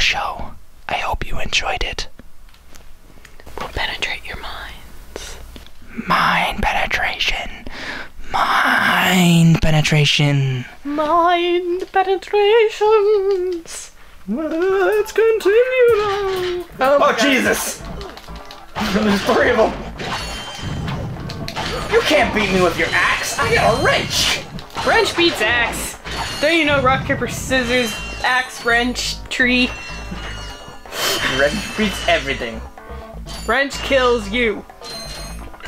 our show. I hope you enjoyed it. We'll penetrate your minds. Mind penetration. Mind penetration. Mind penetrations. Let's continue now. Oh, oh Jesus! There's three of them. You can't beat me with your axe. I got a wrench. Wrench beats axe. Don't you know rock, paper, scissors, axe, wrench, tree? Wrench beats everything. Wrench kills you.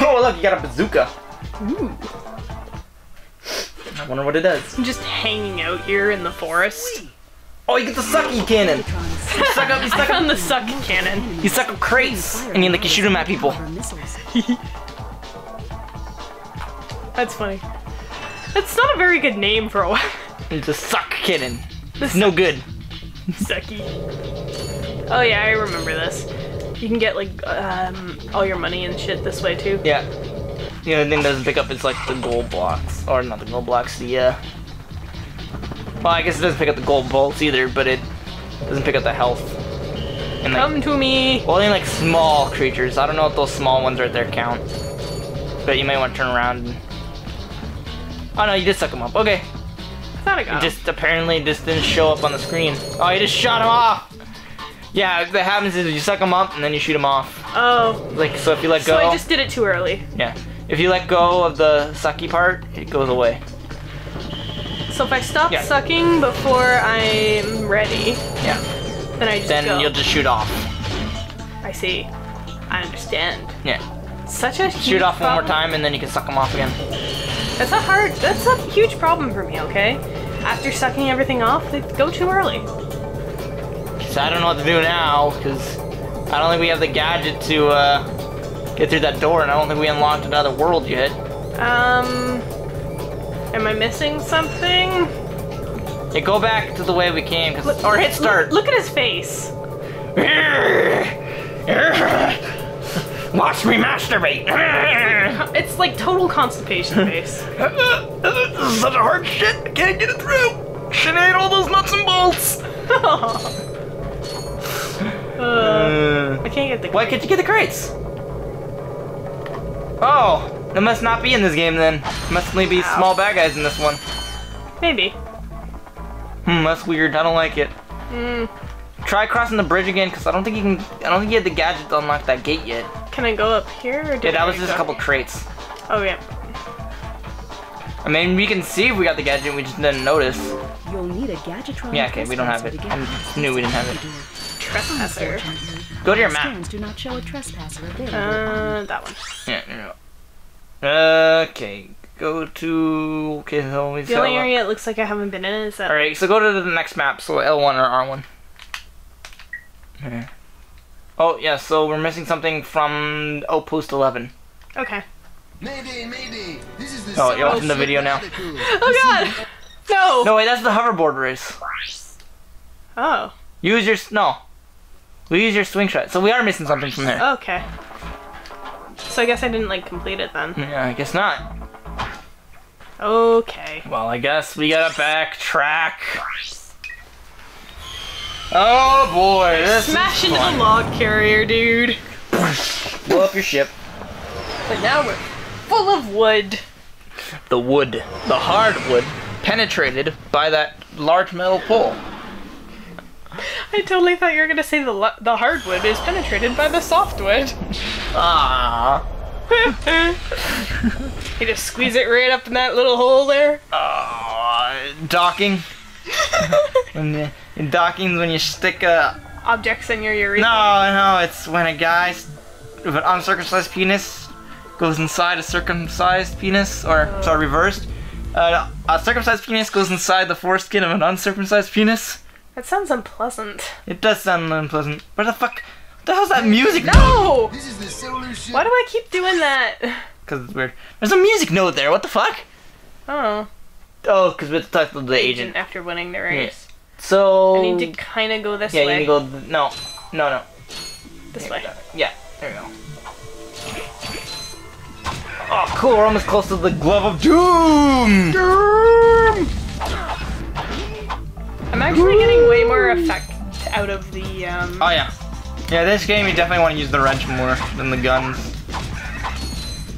oh, look, you got a bazooka. Ooh. I wonder what it does. I'm just hanging out here in the forest. Oh, you get the sucky cannon. You suck up, you I suck up, the suck cannon. you suck up crates, and you like you shoot them at people. That's funny. That's not a very good name for a weapon. It's a suck cannon. It's no good. Sucky. Oh yeah, I remember this. You can get like um, all your money and shit this way too. Yeah. The only thing that doesn't pick up is like the gold blocks, or not the gold blocks. The uh. Well, I guess it doesn't pick up the gold bolts either, but it doesn't pick up the health. And like, Come to me. well, only like small creatures. I don't know if those small ones right there count. But you might want to turn around. And... Oh no, you just suck them up. Okay. I thought I got. Just apparently just didn't show up on the screen. Oh, you just shot him off. Yeah, what happens is you suck them up and then you shoot them off. Oh, Like so, if you let go... so I just did it too early. yeah, if you let go of the sucky part, it goes away. So if I stop Yeah. sucking before I'm ready, Yeah. then I just Then go. you'll just shoot off. I see. I understand. Yeah. Such a Shoot off one more time and then you can suck them off again. That's a hard. That's a huge problem for me. Okay. After sucking everything off, they go too early. So I don't know what to do now because I don't think we have the gadget to uh, get through that door, and I don't think we unlocked another world yet. Um. Am I missing something? Yeah, go back to the way we came, 'cause- or hit start. Look, look at his face. Watch me masturbate. It's like total constipation face. this is such a hard shit. I can't get it through. Shit ate all those nuts and bolts. Uh, I can't get the. Why can't you get the crates? Oh, there must not be in this game then. Must only be Ow. small bad guys in this one. Maybe. Hmm, that's weird. I don't like it. Mm, Try crossing the bridge again, cause I don't think you can. I don't think you had the gadget to unlock that gate yet. Can I go up here? Or did Yeah, that I was just a go- couple crates. Oh yeah. I mean, we can see if we got the gadget. We just didn't notice. You'll need a Gadgetron. Yeah, okay, we don't have it. trespasser to I knew we didn't have it. Trespasser. Go to your map. Scans do not show a trespasser available. Uh, that one. Yeah, there you go. Okay, go to. Okay, so we The only area it looks like I haven't been in is that. All right, so go to the next map. So L1 or R1. Okay. Oh yeah, so we're missing something from Outpost 11. Okay. Mayday, mayday! This is the Oh, you're watching the video now. Oh god. No. No, wait, that's the hoverboard race. Oh. Use your no. We use your swing shot. So we are missing something from there. Okay. So I guess I didn't like complete it then. Yeah, I guess not. Okay. Well, I guess we gotta backtrack. Oh boy, this Smash into fun. the log carrier, dude. Blow up your ship. But now we're full of wood. The wood, the hardwood, penetrated by that large metal pole. I totally thought you were gonna say the the hardwood is penetrated by the softwood. Ah. you just squeeze it right up in that little hole there. Uh, docking. When you, in dockings, when you stick a Objects in your urethra. no, no, it's when a guy with an uncircumcised penis goes inside a circumcised penis, or sorry, reversed. Uh, a circumcised penis goes inside the foreskin of an uncircumcised penis. That sounds unpleasant. It does sound unpleasant. Where the fuck? What the hell's that music? No! This is the solution. Why do I keep doing that? Because it's weird. There's a music note there. What the fuck? Oh. Oh, because it's talking to the agent. after winning the race. So I need to kind of go this yeah, way. you need to go. th- No, no, no. this way. Yeah, there we go. Oh, cool. We're almost close to the glove of doom. Doom. I'm actually getting way more effect out of the um. Oh yeah. Yeah, this game you definitely want to use the wrench more than the guns.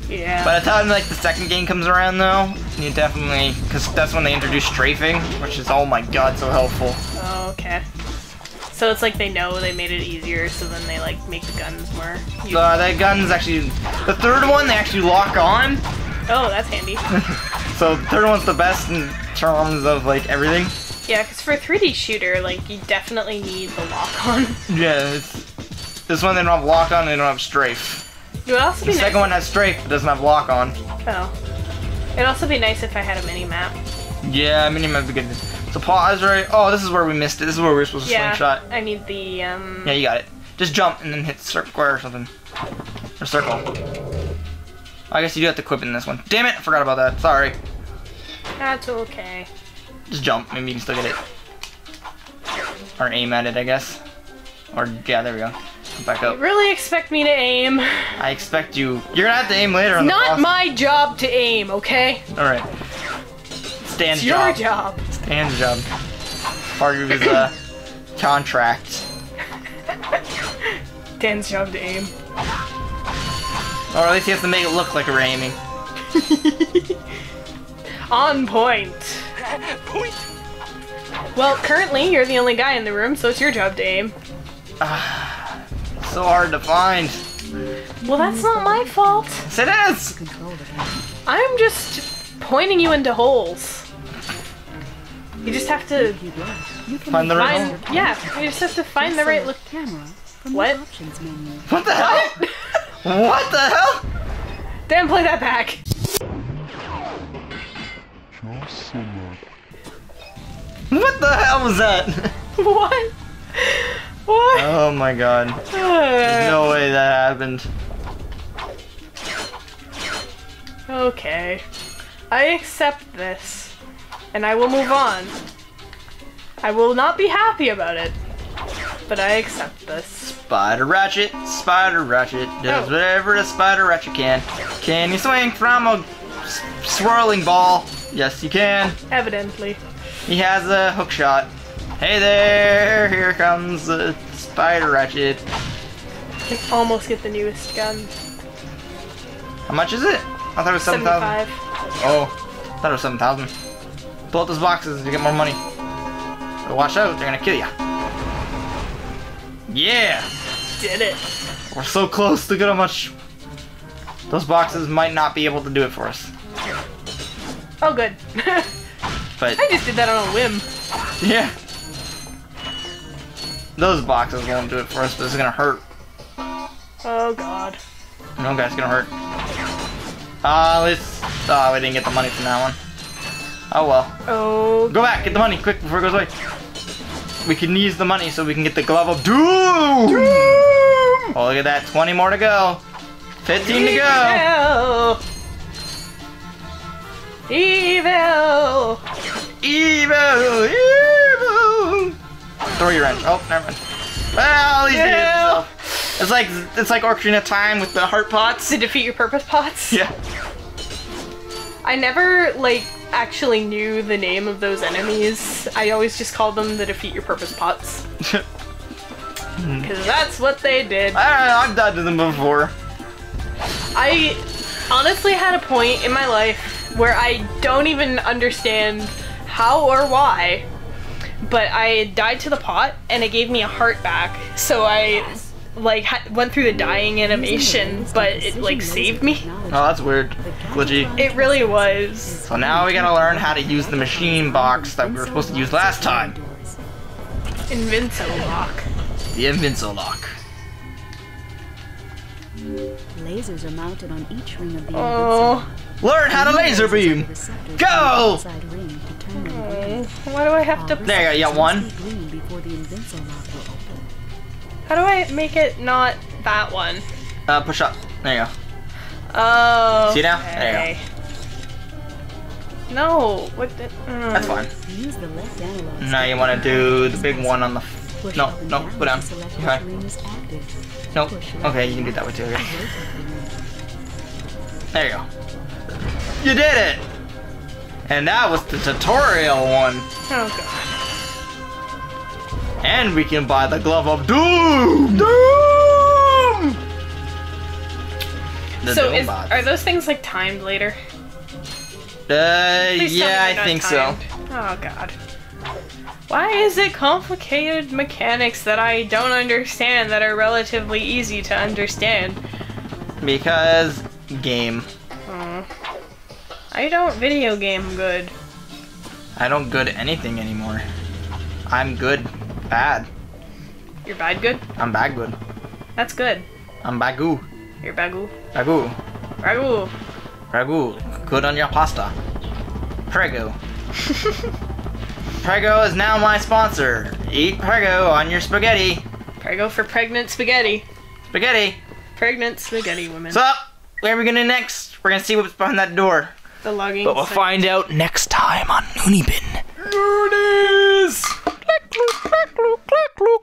yeah. By the time like the second game comes around though, you definitely because that's when they introduce strafing, which is oh my god so helpful. Oh, okay. So it's like they know they made it easier, so then they like make the guns more. u- Uh, that gun's actually the third one they actually lock on. oh, that's handy. So the third one's the best in terms of like everything. yeah, because for a 3D shooter, like you definitely need the lock on. Yeah, this one they don't have lock on, they don't have strafe. It would also The be second nice. one has strafe, but doesn't have lock on. Oh. It'd also be nice if I had a mini map. Yeah, minimum be good. So pause right. Oh, this is where we missed it. This is where we were supposed to Yeah. slingshot. I need the um. Yeah, you got it. Just jump and then hit square or something. Or circle. I guess you do have to equip in this one. Damn it, I forgot about that. Sorry. That's okay. Just jump. Maybe you can still get it. Or aim at it, I guess. Or, yeah, there we go. Come back You up. really expect me to aim? I expect you. You're gonna have to aim later on the Not boss. my job to aim, okay? Alright. Stan's job. It's your job. job. Stan's job. Part of his, uh, contract. Dan's job to aim. Or at least he has to make it look like we're aiming. On point. Well, currently you're the only guy in the room, so it's your job to aim. So hard to find. Well, that's not my fault. Yes, it is! Control the camera. I'm just pointing you into holes. You just have to If you'd like, you can Find the right find. Yeah, you just have to find the right look. camera What? options menu. What the hell? What the hell? Dan, play that back. What the hell was that? what? What? Oh my god. There's no way that happened. Okay. I accept this. And I will move on. I will not be happy about it. But I accept this. Spider Ratchet, Spider Ratchet does Oh. whatever a Spider Ratchet can. Can you swing from a swirling ball? Yes, you can. Evidently. He has a hook shot. Hey there, here comes the Spider Ratchet. I Can almost get the newest gun. How much is it? I thought it was 7,000. Oh, I thought it was 7,000. Pull out those boxes to get more money. But watch out, they're gonna kill ya. Yeah! Did it. We're so close. Look at how much. Those boxes might not be able to do it for us. Oh, good. But, I just did that on a whim. yeah. Those boxes won't do it for us, but it's gonna hurt. Oh, God. No, guys, gonna hurt. Ah, uh, let's. Ah, we didn't get the money from that one. Oh well. Oh, Go back, get the money, quick, before it goes away. We can use the money so we can get the glove of doom! Oh, look at that, 20 more to go. 15 to go. Evil! Evil! Evil! Evil! Throw your wrench. Oh, never mind. Well, he's Yeah. himself. It's like it's like Ocarina Time with the heart pots. To defeat your purpose pots? Yeah. I never, like, actually knew the name of those enemies. I always just called them the defeat your purpose pots. Because that's what they did. I I've died to them before. I honestly had a point in my life where I don't even understand how or why, but I died to the pot and it gave me a heart back. So I like ha- went through the dying animation, but it like saved me. Oh, that's weird. Glitchy. It really was. So now we gotta learn how to use the machine box that we were supposed to use last time. Invincible lock. The Invincible lock. Lasers are mounted on each ring of the Oh, Learn how to laser beam! Go! oh, why do I have to? There you go, you got one. Green before the Invincible lock will open. How do I make it not that one? Uh, push up. There you go. Oh. See now? There you okay. No, what the? mm. That's fine. Use the left analog. Now you wanna do the big one on the. No, no, go down. to select Okay. which ring is active. Nope. Okay, you can do that way too. Okay. Rotate the ring. There you go. You did it! And that was the tutorial one. Oh god. And we can buy the glove of doom. Doom. The so Doom is, are those things like timed later? Uh, Please yeah, I think so. Oh god. Why is it complicated mechanics that I don't understand that are relatively easy to understand? Because game. Oh. I don't video game good. I don't good anything anymore. I'm good bad. You're bad good? I'm bad good. That's good. I'm bagoo. You're bagoo. Bagoo. Bagoo. Ragu, good on your pasta. Prego. Prego is now my sponsor. Eat Prego on your spaghetti. Prego for pregnant spaghetti. Spaghetti. Pregnant spaghetti women. So, where are we gonna next? We're gonna see what's behind that door. the logging. But we'll site. find out next time on Loonie Bin. Loonies! Click, clook, click, clook,